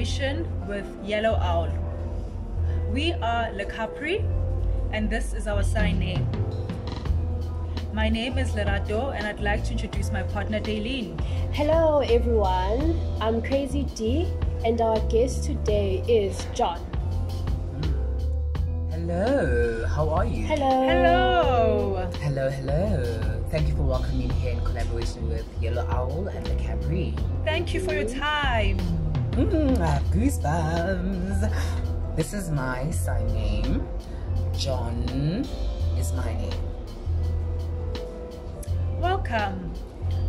collaboration with Yellow Owl. We are Le Capri, and this is our sign name. My name is Lerato, and I'd like to introduce my partner Daline. Hello, everyone. I'm Crazy D, and our guest today is John. Hello, how are you? Hello. Hello. Hello, hello. Thank you for welcoming me here in collaboration with Yellow Owl and the Capri. Thank you for your time. Mm, I have goosebumps. This is my sign name. John is my name. Welcome.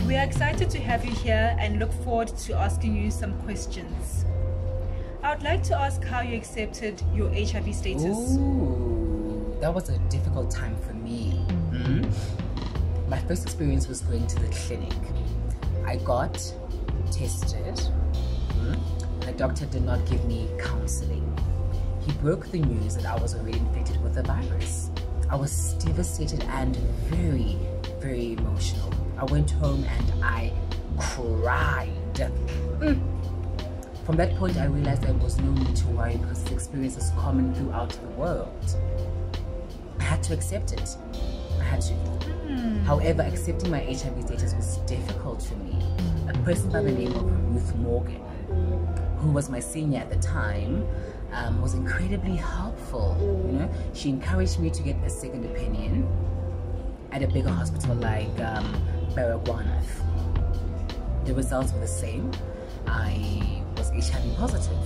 We are excited to have you here and look forward to asking you some questions. I would like to ask how you accepted your HIV status. Ooh, that was a difficult time for me. Mm. My first experience was going to the clinic. I got tested. Mm. The doctor did not give me counseling. He broke the news that I was already infected with the virus. I was devastated and very, very emotional. I went home and I cried. Mm. From that point, I realized there was no need to worry because this experience is common throughout the world. I had to accept it. I had to. However, accepting my HIV status was difficult for me. A person by the name of Ruth Morgan, who was my senior at the time, um, was incredibly helpful. You know, she encouraged me to get a second opinion at a bigger hospital like um, Baragwanath. The results were the same. I was HIV positive.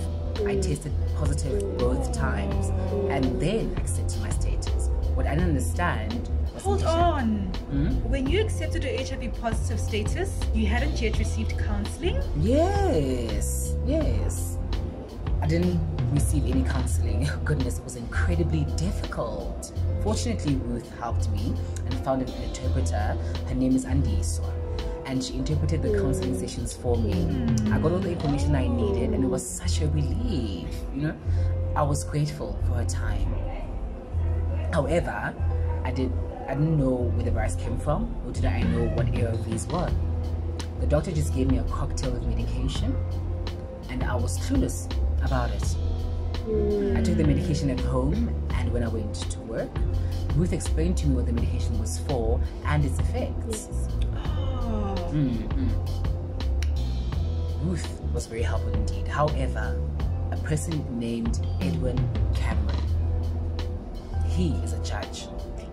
I tested positive both times and then I accepted my status. What I didn't understand Hold on. Hmm? When you accepted your HIV positive status, you hadn't yet received counseling? Yes, yes. I didn't receive any counseling. Goodness, it was incredibly difficult. Fortunately, Ruth helped me and found an interpreter. Her name is Andiswa. And she interpreted the counseling sessions for me. I got all the information I needed, and it was such a relief. You know, I was grateful for her time. However, I did I didn't know where the virus came from, or did I know what ARVs were. The doctor just gave me a cocktail of medication, and I was clueless about it. I took the medication at home, and when I went to work, Ruth explained to me what the medication was for and its effects. Yes. Oh. Mm, mm. Ruth was very helpful indeed. However, a person named Edwin Cameron, he is a judge.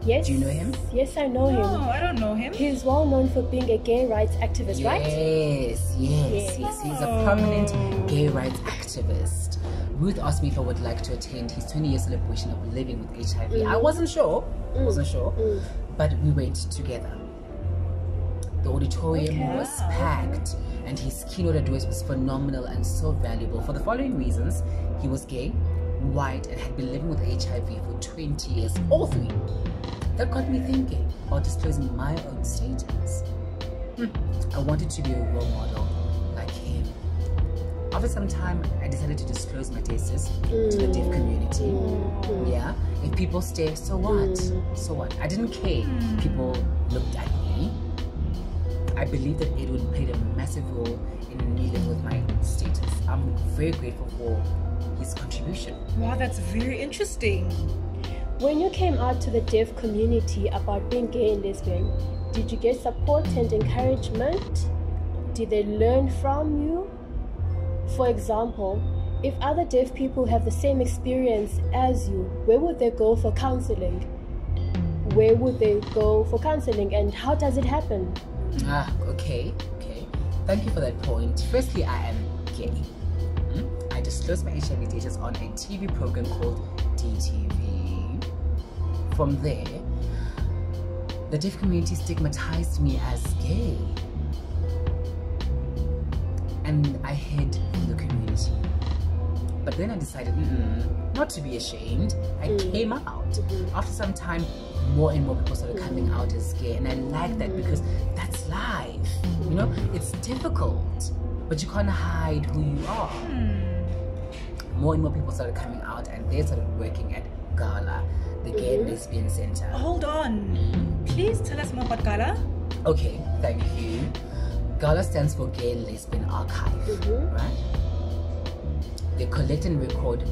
Yes. Do you know him? Yes, I know No, him. I don't know him. He's well known for being a gay rights activist, right? Yes, yes, Yes. yes. He's a prominent gay rights activist. Ruth asked me if I would like to attend his 20 year celebration of living with HIV. I mm. wasn't sure, wasn't sure, mm. Mm. but we went together. The auditorium Okay. was packed, and his keynote address was phenomenal and so valuable for the following reasons he was gay, white, and had been living with HIV for 20 years, all three. That got me thinking about disclosing my own status. Hmm. I wanted to be a role model like him. After some time, I decided to disclose my status to the mm. deaf community. Mm. Yeah, if people stare, so what? Mm. So what? I didn't care. People looked at me. I believe that Edwin played a massive role in me living with my status. I'm very grateful for his contribution. Wow, that's very interesting. When you came out to the deaf community about being gay and lesbian, did you get support and encouragement? Did they learn from you? For example, if other deaf people have the same experience as you, where would they go for counseling? Where would they go for counseling and how does it happen? Ah, okay, okay. Thank you for that point. Firstly, I am gay. Hmm? I disclosed my HIV status on a TV program called DTV. From there, the deaf community stigmatized me as gay. And I hid from the community. But then I decided mm, not to be ashamed. I came out. After some time, more and more people started coming out as gay, and I like that because that's life. You know, it's difficult, but you can't hide who you are. More and more people started coming out, and they started working at Gala, the Gay and Lesbian Center. Hold on. Please tell us more about Gala. Okay, thank you. GALA stands for Gay and Lesbian Archive, Mhm. right? They collect and record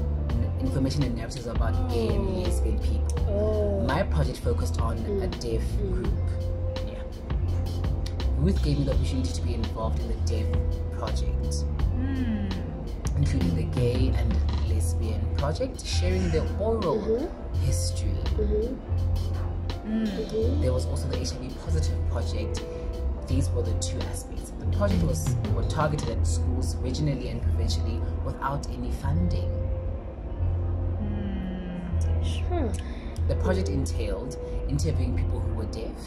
information and narratives about gay and Oh. lesbian people. Oh. My project focused on a deaf Mm. group. Yeah. Ruth gave me the opportunity to be involved in the deaf project, Mm. including the gay and project, sharing the oral Mhm. history. Mhm. Mm. Mhm. There was also the HIV positive project. These were the two aspects. The project was were targeted at schools regionally and provincially without any funding. Mm. Hmm. The project entailed interviewing people who were deaf,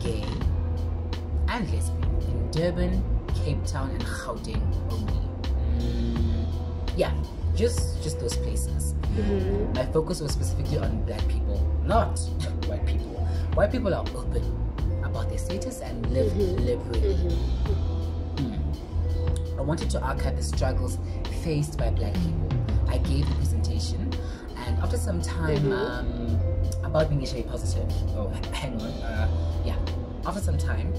gay, and lesbian in Durban, Cape Town, and Gauteng only. Mm, yeah, just just those places. Mhm. My focus was specifically on black people, not white people. White people are open about their status and live Mhm. liberally. Hmm. I wanted to archive the struggles faced by black people. I gave the presentation, and after some time Mhm. um, about being HIV positive, oh, hang on, uh, yeah, after some time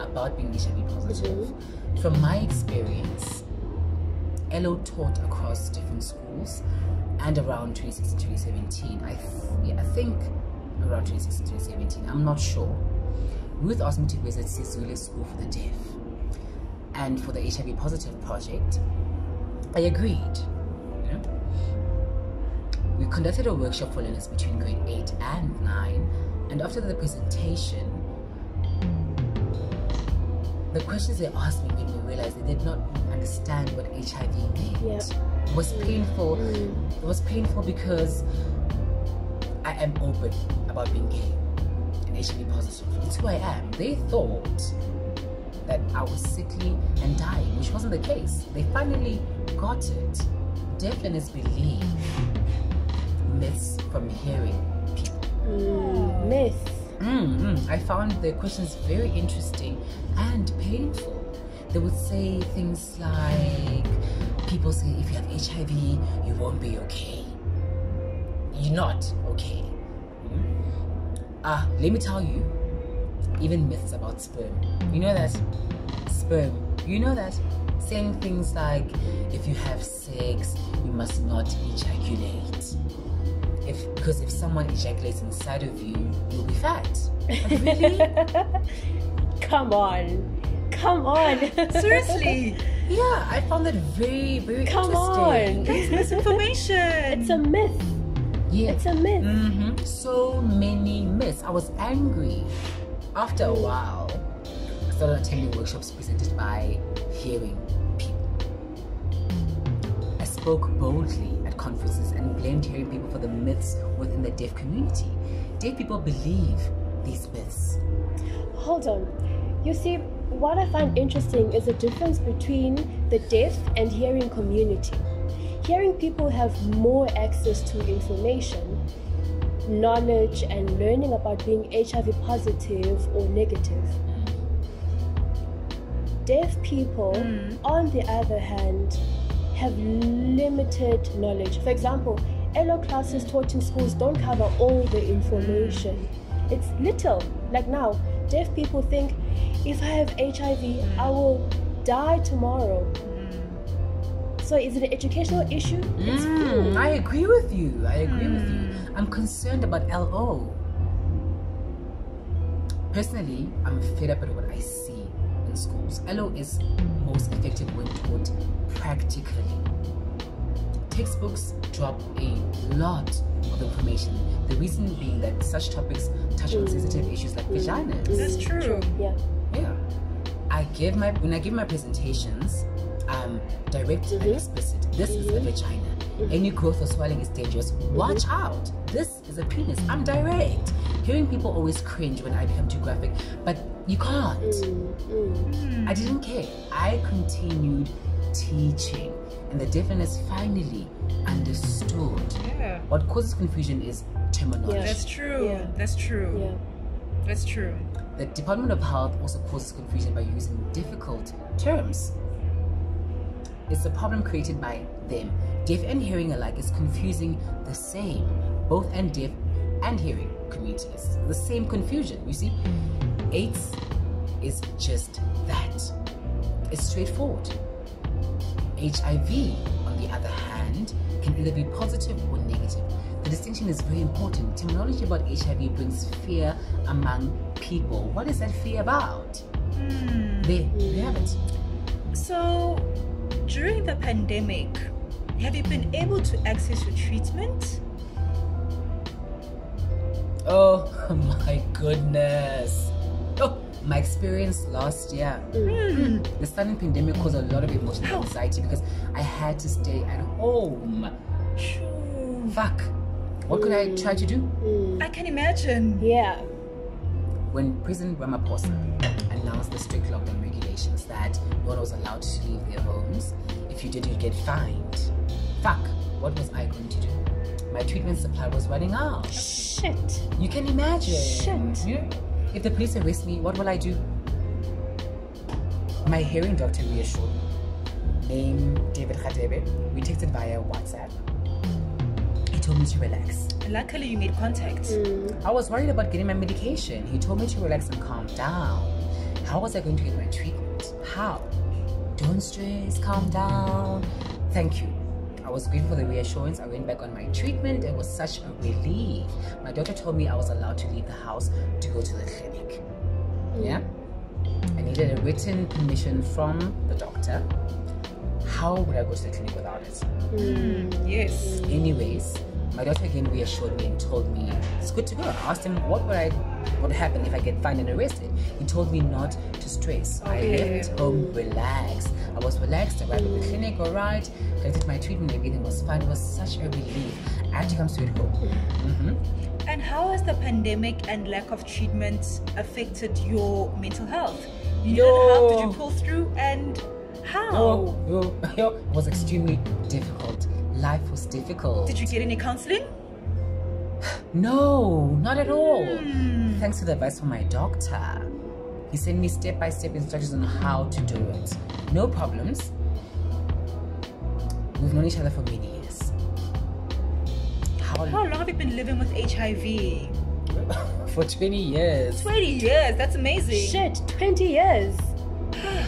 about being HIV positive, from my experience, Elo taught across different schools and around 2016 2017. I, yeah, I think around 2016 2017, I'm not sure. Ruth asked me to visit Sizwile School for the Deaf and for the HIV positive project. I agreed. We conducted a workshop for learners between grade 8 and 9, and after the presentation, the questions they asked me made me realize they did not understand what HIV meant. Yeah. It was painful. Mm. It was painful because I am open about being gay and HIV positive. It's who I am. They thought that I was sickly and dying, which wasn't the case. They finally got it. Deafness believe myths from hearing people. Mm. Myth. Mm-hmm. I found the questions very interesting and painful. They would say things like, people say if you have HIV, you won't be okay. You're not okay. Mm. Ah, let me tell you, even myths about sperm. You know that? Sperm. You know that? Saying things like, if you have sex, you must not ejaculate. If because if someone ejaculates inside of you, you'll be fat. Really? Come on. Come on. Seriously, yeah, I found that very, very Come interesting. on. that's misinformation. It's a myth. Yeah. It's a myth. hmm So many myths. I was angry. After a while, I started attending workshops presented by hearing people. I spoke boldly at conferences and blamed hearing people for the myths within the deaf community. Deaf people believe these myths. Hold on. You see, what I find interesting is the difference between the deaf and hearing community. Hearing people have more access to information, knowledge, and learning about being HIV positive or negative. Deaf people, Mm. on the other hand, have limited knowledge. For example, LO classes taught in schools don't cover all the information. It's little. Like now, deaf people think if I have HIV, I will die tomorrow. So is it an educational issue? Mm. I agree with you. I agree with you. I'm concerned about LO. Personally, I'm fed up with what I see in schools. LO is most effective when taught practically. Textbooks drop a lot of information. The reason being that such topics touch on sensitive issues like vaginas. That's true. Yeah. Yeah. I give my when I give my presentations, um, direct and Mhm. explicit. This is a Mhm. vagina. Any growth or swelling is dangerous. Watch out. This is a penis. I'm direct. Hearing people always cringe when I become too graphic, but you can't. Mm, mm. I didn't care. I continued teaching, and the deaf deafness finally understood. Yeah, What causes confusion is terminology. Yeah. That's true. Yeah. That's true. Yeah. That's true. The Department of Health also causes confusion by using difficult terms. It's a problem created by them. Deaf and hearing alike is confusing the same, both and deaf and hearing communities. The same confusion. You see, AIDS is just that. It's straightforward. HIV, on the other hand, can either be positive or negative. The distinction is very important. Terminology about HIV brings fear among people. What is that fear about? Hmm. There, you have it. So, during the pandemic, have you been able to access your treatment? Oh my goodness. My experience last year. Mm. The sudden pandemic caused a lot of emotional anxiety because I had to stay at home. True. Fuck. What could I try to do? Mm. I can imagine. Yeah. When President Ramaphosa announced the strict lockdown regulations that no one was allowed to leave their homes, if you did, you'd get fined. Fuck. What was I going to do? My treatment supply was running out. Shit. You can imagine. Shit. You- If the police arrest me, what will I do? My hearing doctor reassured me. Name David Khadebe. We texted via WhatsApp. He told me to relax. Luckily, you made contact. I was worried about getting my medication. He told me to relax and calm down. How was I going to get my treatment? How? Don't stress, calm down. Thank you. I was grateful for the reassurance. I went back on my treatment. It was such a relief. My doctor told me I was allowed to leave the house to go to the clinic. Yeah? I needed a written permission from the doctor. How would I go to the clinic without it? Mm, yes. Anyways, my daughter again reassured me and told me it's good to go. I asked him what would I what would happen if I get fined and arrested. He told me not to stress. I Okay. left home relaxed. I was relaxed, I arrived at the clinic, alright, collected my treatment, everything was fine. It was such a relief. I had to come straight home. hmm And how has the pandemic and lack of treatment affected your mental health? You Yo. didn't have to pull through, and how? Oh, yo, yo, it was extremely difficult. Life was difficult. Did you get any counseling? No, not at all. Hmm. Thanks to the advice from my doctor. He sent me step by step instructions on how to do it. No problems. We've known each other for many years. How? How long have you been living with HIV? for 20 years. 20 years. That's amazing. Shit. 20 years.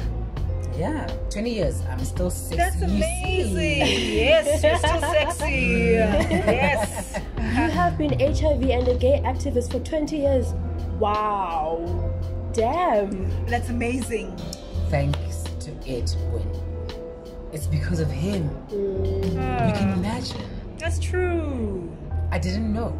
Yeah, 20 years. I'm still sexy. That's amazing. see. Yes, you're still sexy. yes. You have been HIV and a gay activist for 20 years. Wow. Damn. That's amazing. Thanks to Edwin. It's because of him. You can ah. imagine. That's true. I didn't know.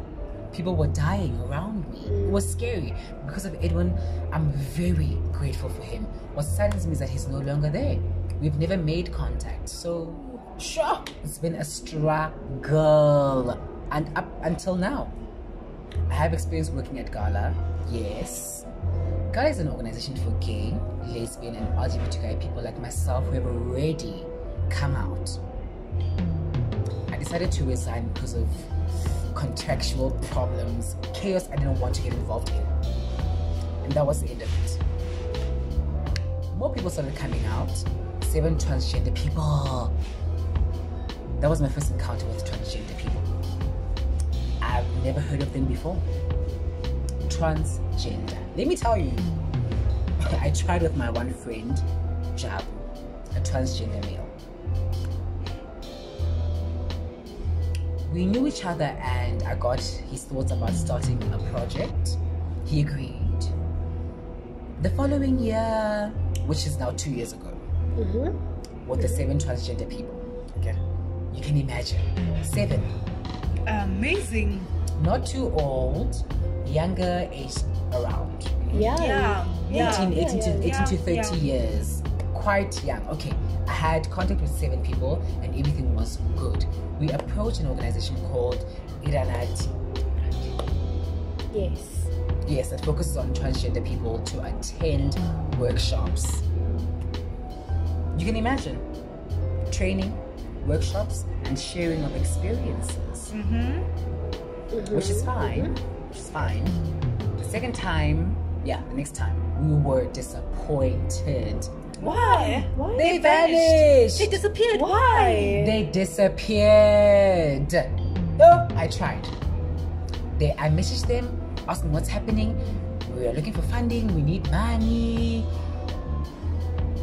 People were dying around me. It was scary. Because of Edwin, I'm very grateful for him. What saddens me is that he's no longer there. We've never made contact. So, sure, it's been a struggle. And up until now. I have experience working at Gala. Yes. Gala is an organization for gay, lesbian, and LGBTQI people like myself who have already come out. I decided to resign because of contractual problems, chaos I didn't want to get involved in. And that was the end of it. More people started coming out. Seven transgender people. That was my first encounter with transgender people. I've never heard of them before. Transgender. Let me tell you, I tried with my one friend, Jabu, a transgender male. we knew each other and I got his thoughts about starting a project. He agreed. The following year, which is now two years ago, Mm-hmm. with the seven transgender people. Okay. You can imagine. Seven. Amazing. Not too old, younger age around. Yeah. Yeah. Yeah. 18, 18 to, 18 yeah, to 30 yeah. years. Quite young. Okay. I had contact with seven people and everything was good. We approached an organization called Iranti Yes. Yes, that focuses on transgender people to attend workshops. You can imagine training, workshops, and sharing of experiences, Mm-hmm. which is fine. Which is fine. The second time, yeah, the next time, we were disappointed. Why? Why? They vanished. They disappeared. Why? They disappeared. No, I tried. They, I messaged them, asking what's happening. We are looking for funding. We need money.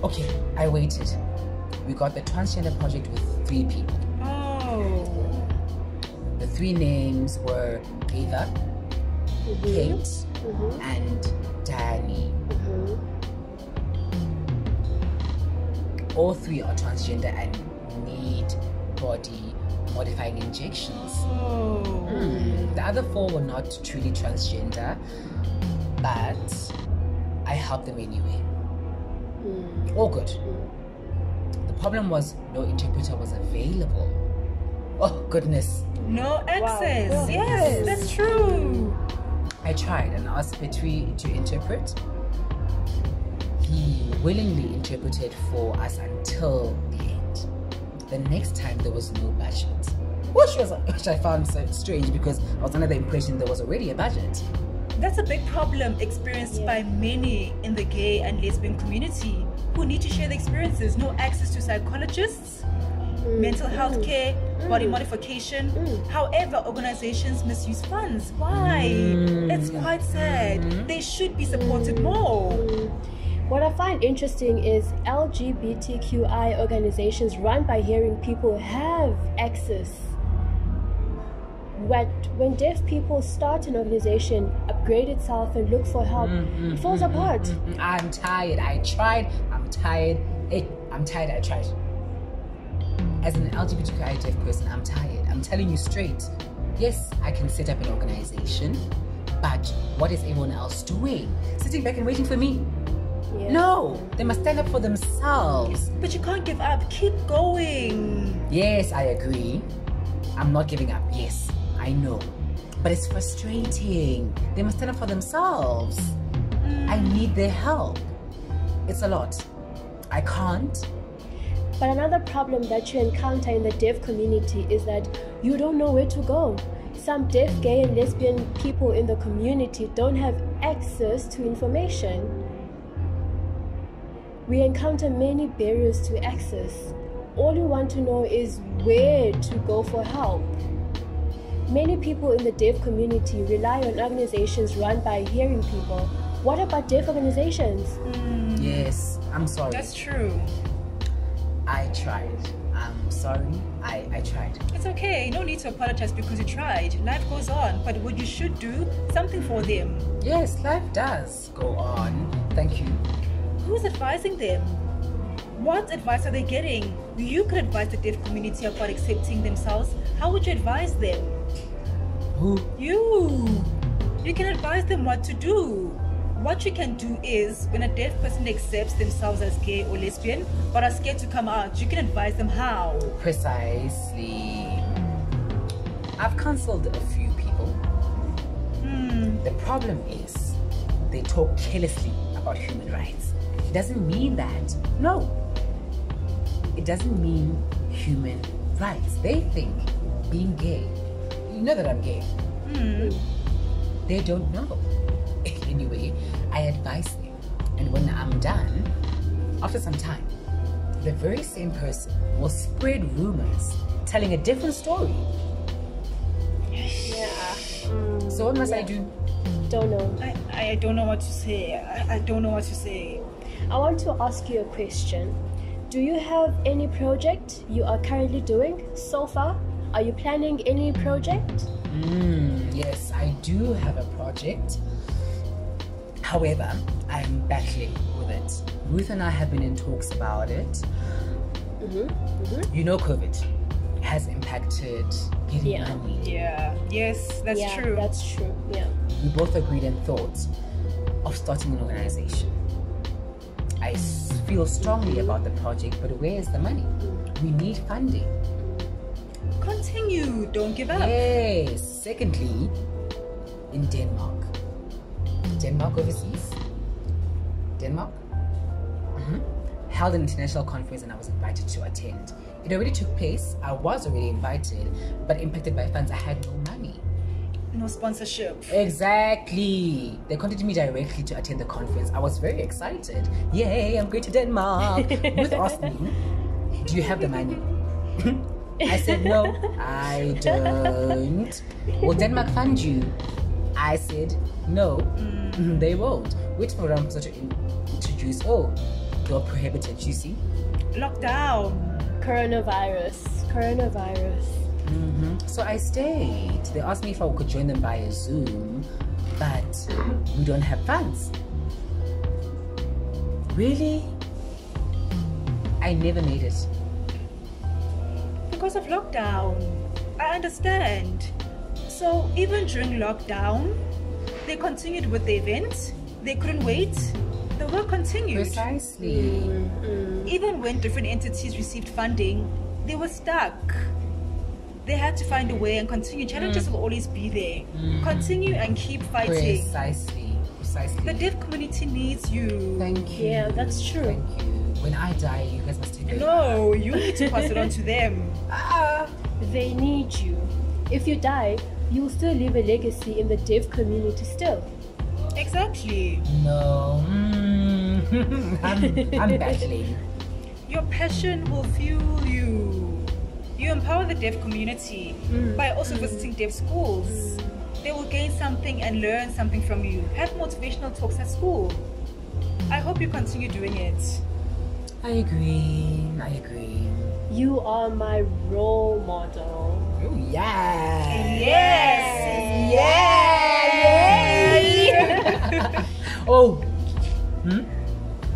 Okay, I waited. We got the transgender project with three people. Oh. The three names were Ava, Mhm. Kate, Mhm. and Danny. Mhm. All three are transgender and need body modifying injections. Oh. Mm. The other four were not truly transgender, but I helped them anyway. Mm. All good. Mm. The problem was no interpreter was available. Oh goodness. No access. Wow. Yes, that's true. I tried and asked Petri to interpret. He willingly interpreted for us until the end. The next time there was no budget. Which was which I found so strange because I was under the impression there was already a budget. That's a big problem experienced Yeah. by many in the gay and lesbian community who need to share their experiences. No access to psychologists, Mm. mental health Mm. care, body Mm. modification. Mm. However, organizations misuse funds. Why? Mm. It's quite sad. They should be supported more. What I find interesting is LGBTQI organizations run by hearing people have access. What, when deaf people start an organization, upgrade itself, and look for help, Mm, it falls mm, apart. I'm tired. I tried. I'm tired. Hey, I'm tired. I tried. As an LGBTQI person, I'm tired. I'm telling you straight. Yes, I can set up an organization, but what is everyone else doing? Sitting back and waiting for me? Yeah. No, they must stand up for themselves. But you can't give up. Keep going. Yes, I agree. I'm not giving up. Yes, I know. But it's frustrating. They must stand up for themselves. Mm. I need their help. It's a lot. I can't. But another problem that you encounter in the deaf community is that you don't know where to go. Some deaf, gay, and lesbian people in the community don't have access to information. We encounter many barriers to access. All you want to know is where to go for help. Many people in the deaf community rely on organizations run by hearing people. What about deaf organizations? Mm, Yes, I'm sorry. That's true. I tried. I'm sorry. I, I tried. It's okay. No need to apologize because you tried. Life goes on. But what you should do, something for them. Yes, life does go on. Thank you. Who's advising them? What advice are they getting? You could advise the deaf community about accepting themselves. How would you advise them? Who? You! You can advise them what to do. What you can do is, when a deaf person accepts themselves as gay or lesbian, but are scared to come out, you can advise them how. Precisely. I've counseled a few people. Hmm. The problem is they talk carelessly about human rights. It doesn't mean that. No. It doesn't mean human rights. They think being gay, you know that I'm gay. Hmm. They don't know. Anyway, I advise them. And when I'm done, after some time, the very same person will spread rumors telling a different story. Yeah. Mm, So what must I do? Don't know. I, I don't know what to say. I, I don't know what to say. I want to ask you a question. Do you have any project you are currently doing so far? Are you planning any project? Mm, yes, I do have a project. However, I'm battling with it. Ruth and I have been in talks about it. Mm-hmm. Mm-hmm. You know, COVID has impacted getting Yeah. money. Yeah. Yes, that's yeah, true. That's true. Yeah. we both agreed and thought of starting an organization. I feel strongly about the project, but where is the money? We need funding. Continue. Don't give up. Yes. Secondly, in Denmark. Denmark overseas. Denmark. Mhm. Held an international conference and I was invited to attend. It already took place. I was already invited, but impacted by funds, I had no money. No sponsorship. Exactly. They contacted me directly to attend the conference. I was very excited. Yay, I'm going to Denmark. with me, Do you have the money? I said, No, I don't. Will Denmark fund you? I said, no, they won't. Wait for Ramaphosa to introduce, oh, you're prohibited, you see? Lockdown. Coronavirus. Coronavirus. hmm So I stayed. They asked me if I could join them via Zoom, but we don't have funds. Really? I never made it. Because of lockdown. I understand. So even during lockdown, they continued with the event. They couldn't wait. The work continued. Precisely. Mm-hmm. Even when different entities received funding, they were stuck. They had to find a way and continue. Challenges mm. will always be there. Mm. Continue and keep fighting. Precisely. Precisely. The deaf community needs you. Thank you. Yeah, that's true. Thank you. When I die, you guys must take it. No, you need to pass it on to them. Ah. They need you. If you die, you will still leave a legacy in the deaf community still. Exactly. No. Mm. I'm, I'm battling. Your passion will fuel you. You empower the deaf community by also visiting deaf schools. They will gain something and learn something from you. Have motivational talks at school. I hope you continue doing it. I agree. I agree. You are my role model. Oh, yeah. Yes. Yeah. oh. Hmm?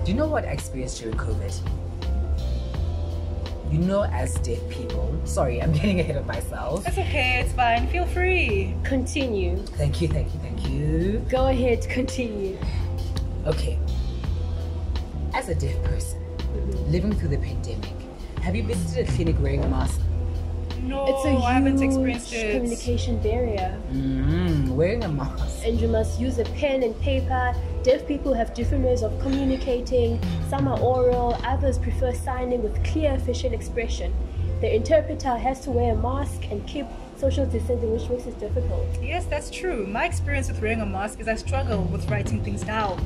Do you know what I experienced during COVID? You know, as deaf people. Sorry, I'm getting ahead of myself. It's okay, it's fine. Feel free. Continue. Thank you, thank you, thank you. Go ahead, continue. Okay. As a deaf person, living through the pandemic, have you visited a clinic wearing a mask? No, It's a I haven't experienced huge it. communication barrier. Mm, wearing a mask. and you must use a pen and paper. Deaf people have different ways of communicating. Some are oral, others prefer signing with clear facial expression. The interpreter has to wear a mask and keep social distancing, which makes it difficult. Yes, that's true. My experience with wearing a mask is I struggle with writing things down.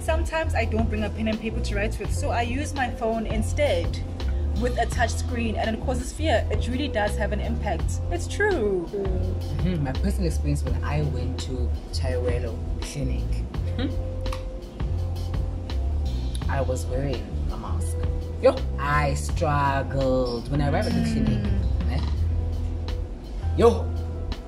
Sometimes I don't bring a pen and paper to write with, so I use my phone instead with a touch screen and it causes fear. It really does have an impact. It's true. Mhm, My personal experience when I went to Taiwelo Clinic, hmm, I was wearing a mask. Yo, I struggled when I arrived at the clinic. eh, Yo,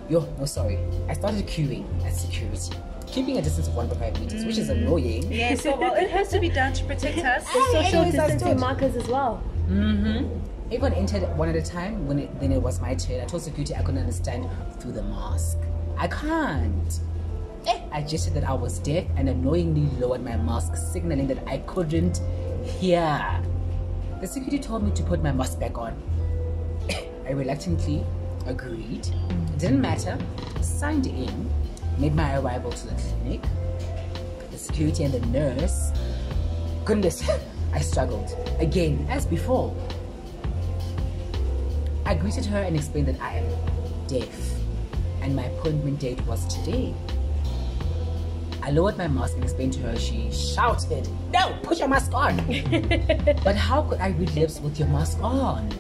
yo, no, sorry. I started queuing at security, keeping a distance of 1.5 meters, which is annoying. Yeah, so well, it has to be done to protect us. The social anyways, I distancing markers as well. Mm-hmm. Everyone entered one at a time. When it, then it was my turn. I told security I couldn't understand through the mask. I can't. Eh, I just said that I was deaf and annoyingly lowered my mask, signaling that I couldn't hear. The security told me to put my mask back on. I reluctantly agreed. It didn't matter. Signed in. Made my arrival to the clinic. The security and the nurse. Goodness, I struggled. Again, as before. I greeted her and explained that I am deaf and my appointment date was today. I lowered my mask and explained to her. She shouted, No, put your mask on. but how could I read lips with your mask on?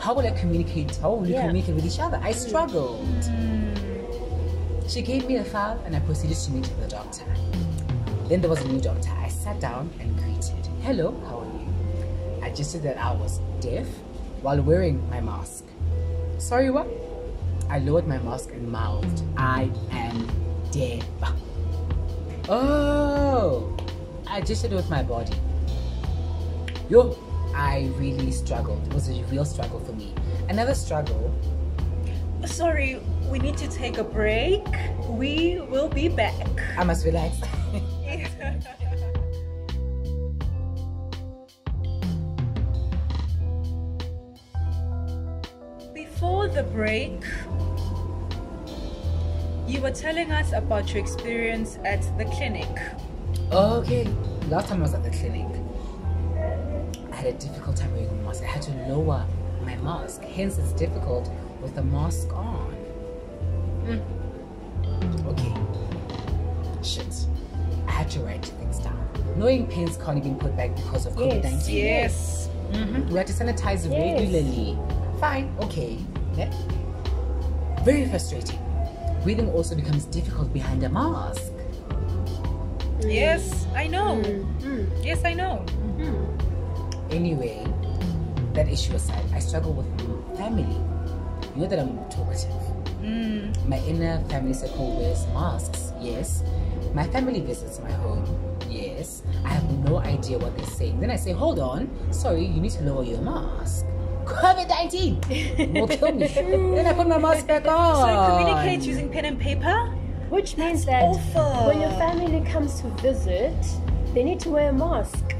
How will I communicate? How will we Yeah. communicate with each other? I struggled. Mm. She gave me a file and I proceeded to meet the doctor. Then there was a new doctor. I sat down and greeted. Hello, how are you? I just said that I was deaf while wearing my mask. Sorry, what? I lowered my mask and mouthed, I am deaf. Oh, I just did it with my body. Yo, I really struggled. It was a real struggle for me. Another struggle. Sorry, we need to take a break. We will be back. I must relax. Before the break, you were telling us about your experience at the clinic. okay, last time I was at the clinic, I had a difficult time wearing a mask. I had to lower my mask. Hence, it's difficult with the mask on. Hmm. Okay. Shit. I had to write things down. Knowing pens can't even put back because of COVID 19. Yes. Mhm. We had to sanitize Yes. regularly. Fine, okay. Yeah. Very frustrating. breathing also becomes difficult behind a mask. Yes, I know. Mm. Yes, I know. Mm. Anyway, that issue aside, I struggle with family. You know that I'm talkative. Mm. My inner family circle wears masks, yes. My family visits my home, yes. I have no idea what they're saying. Then I say, hold on, sorry, you need to lower your mask. COVID 19 will kill me. then I put my mask back on. So communicate using pen and paper? Which means That's that awful. when your family comes to visit, they need to wear a mask,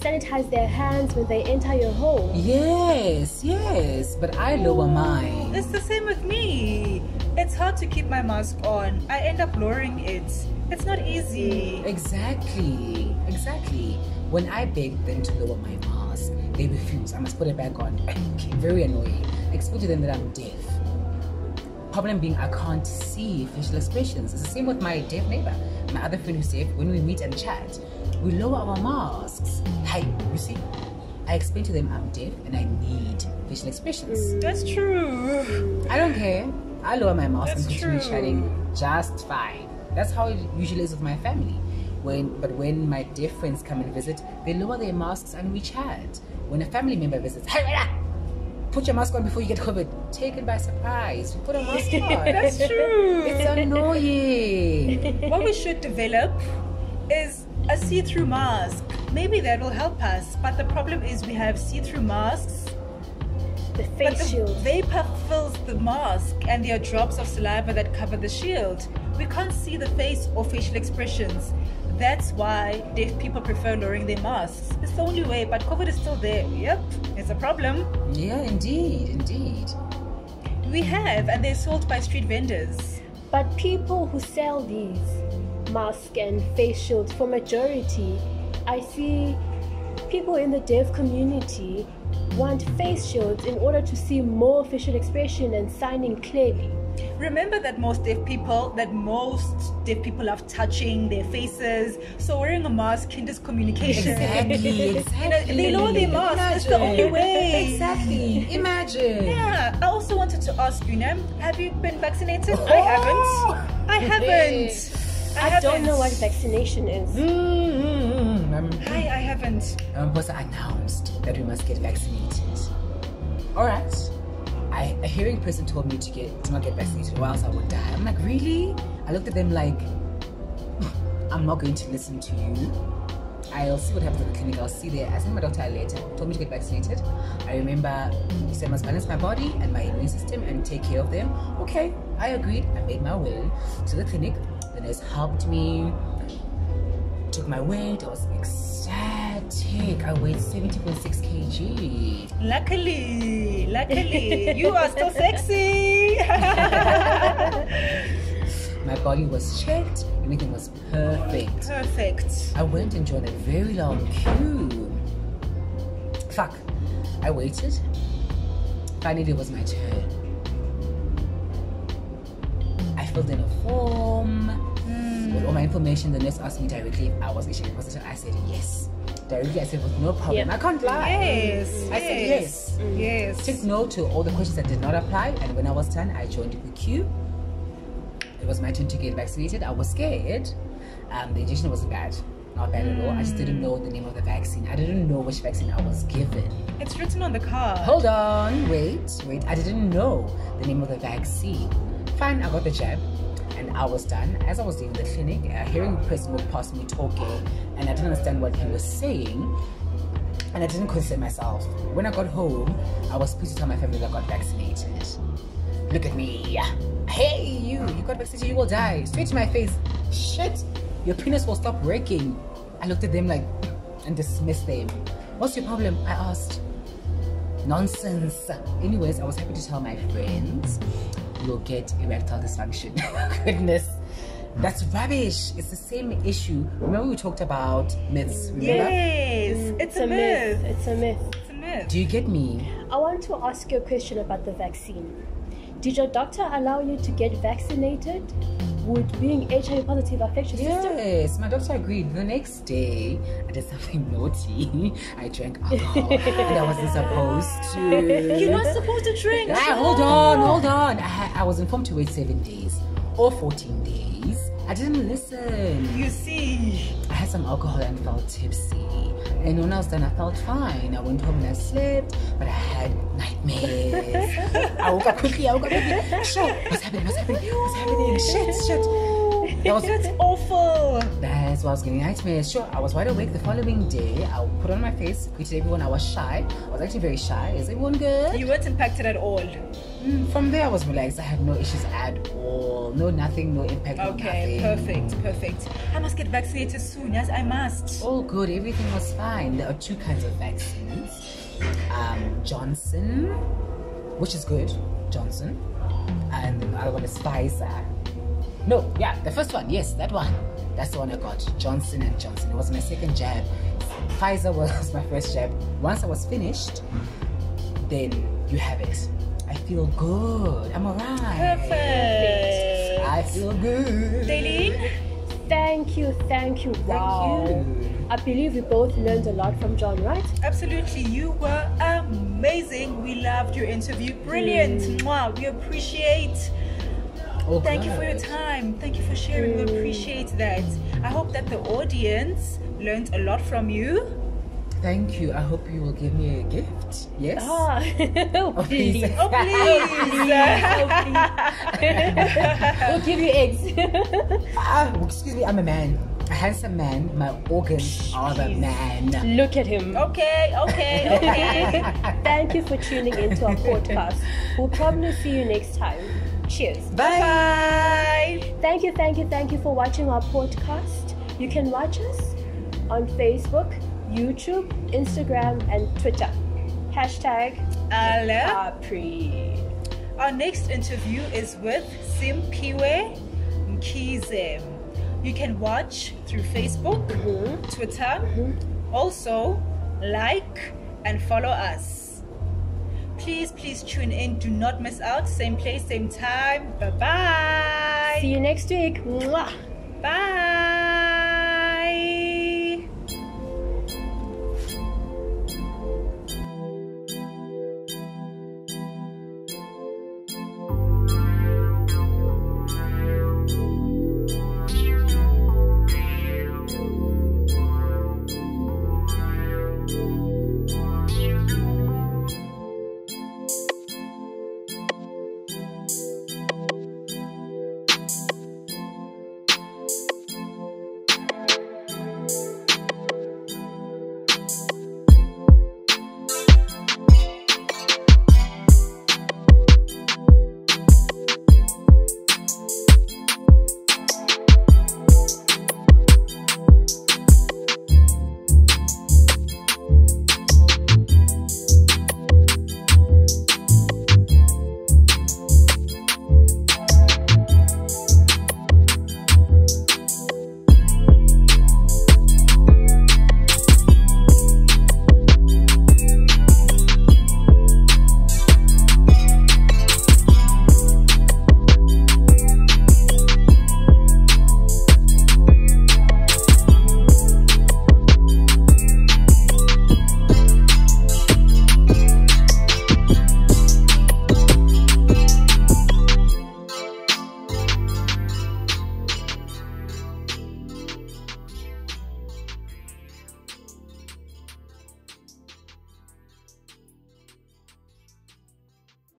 sanitize their hands when they enter your home. Yes, yes, but I lower mine. It's the same with me. It's hard to keep my mask on. I end up lowering it. It's not easy. Exactly, exactly. When I beg them to lower my mask, they refuse. I must put it back on. Okay, Very annoying. Explain to them that I'm deaf. Problem being, I can't see facial expressions. It's the same with my deaf neighbor. My other friend who's deaf, when we meet and chat, we lower our masks. Hi, you see? I explain to them I'm deaf and I need facial expressions. That's true. I don't care. I lower my mask That's and continue true. chatting just fine. That's how it usually is with my family. When but when my deaf friends come and visit, they lower their masks and we chat. When a family member visits, hey Rita, put your mask on before you get COVID. Taken by surprise. You put a mask on. That's true. it's annoying. what we should develop is a see-through mask. Maybe that will help us. But the problem is we have see-through masks. The face the shield. vapor fills the mask and there are drops of saliva that cover the shield. We can't see the face or facial expressions. That's why deaf people prefer lowering their masks. It's the only way, but COVID is still there. Yep, it's a problem. Yeah, indeed, indeed. We have, and they're sold by street vendors. But people who sell these masks and face shields, for majority, I see people in the deaf community want face shields in order to see more facial expression and signing clearly. Remember that most deaf people, that most deaf people love touching their faces. So wearing a mask hinders communication. Exactly, exactly. they lower their mask. It's the only way. Exactly. Imagine. Yeah, I also wanted to ask you, Nam, have you been vaccinated? I Oh! haven't. I haven't. I, don't know what vaccination is. Mm-hmm. Um, I, I haven't. um, was announced that we must get vaccinated. All right. I, a hearing person told me to get to not get vaccinated, or else I would die. I'm like, really? I looked at them like, I'm not going to listen to you. I'll see what happens at the clinic. I'll see there. I sent my doctor later. Told me to get vaccinated. I remember he said I must balance my body and my immune system and take care of them. Okay, I agreed. I made my way to the clinic. The nurse helped me, took my weight. I was ecstatic. I weighed 70.6 kg. Luckily, luckily, you are still sexy. My body was checked. Everything was perfect. Perfect. I went and joined a very long queue. Fuck. I waited. Finally, it was my turn. I filled in a form with all my information. The nurse asked me directly if I was a HIV positive. I said yes. Directly, I said with no problem. Yeah. I can't lie. Yes. I said yes. Yes. Took no to all the questions that did not apply, and when I was done, I joined the queue. It was my turn to get vaccinated. I was scared. Um, the injection wasn't bad, not bad at all. I just didn't know the name of the vaccine. I didn't know which vaccine I was given. It's written on the card. Hold on, wait, wait. I didn't know the name of the vaccine. Fine, I got the jab, and I was done. As I was leaving the clinic, a hearing person walked past me talking, and I didn't understand what he was saying. And I didn't consider myself. When I got home, I was pleased to tell my family that I got vaccinated. Look at me. Hey, you, you got vaccinated, you will die. Straight to my face. Shit, your penis will stop working. I looked at them like, and dismissed them. What's your problem? I asked. Nonsense. Anyways, I was happy to tell my friends you'll get erectile dysfunction. Goodness. That's rubbish. It's the same issue. Remember we talked about myths, remember? Yes. Mm. It's, a, myth. It's a myth. It's a myth. Do you get me? I want to ask you a question about the vaccine. Did your doctor allow you to get vaccinated? Would being HIV positive affect your system? Yes, my doctor agreed. The next day, I did something naughty. I drank alcohol and I wasn't supposed to. You're not supposed to drink. Ah, hold on, hold on. I, I was informed to wait seven days. or 14 days. I didn't listen. You see. I had some alcohol and felt tipsy. And when I was done, I felt fine. I went home and I slept, but I had nightmares. I woke up quickly. I woke up quickly. Shit, what's happening? What's happening? What's happening? Shit, shit. That was That's awful. that's why I was getting nightmares. Sure, I was wide awake the following day. I put on my face, greeted everyone. I was shy. I was actually very shy. Is everyone good? You weren't impacted at all. Mm, From there, I was relaxed. I had no issues at all. No, nothing, no impact. Okay, perfect, perfect. I must get vaccinated soon. Yes, I must. All good. Everything was fine. There are two kinds of vaccines. Um, Johnson, which is good, Johnson, and the other one is Pfizer. No, yeah, the first one, yes, that one. That's the one I got. Johnson and Johnson. It was my second jab. Pfizer was my first jab. Once I was finished, then you have it. I feel good. I'm alright. Perfect. I feel good. Daline? Thank you, thank you. Wow. you. I believe we both learned a lot from John, right? Absolutely. You were amazing. We loved your interview. Brilliant. Mm. Mwah. We appreciate. Oh, Thank you for your time. Thank you for sharing. We appreciate that. I hope that the audience learned a lot from you. Thank you. I hope you will give me a gift. Yes. Ah, oh, please. please. Oh, please. Oh, please. we'll give you eggs. Ah, excuse me. I'm a man. A handsome man. My organs are the man. Look at him. okay, okay, okay. Thank you for tuning into our podcast. We'll probably see you next time. Cheers. Bye. Bye. Thank you, thank you, thank you for watching our podcast. You can watch us on Facebook, YouTube, Instagram, and Twitter. Hashtag Ale. Capri. Our next interview is with Simpiwe Mkize. You can watch through Facebook, mm-hmm. Twitter. Mm-hmm. Also, like and follow us. Please, please tune in. Do not miss out. Same place, same time. Bye bye. See you next week. Bye.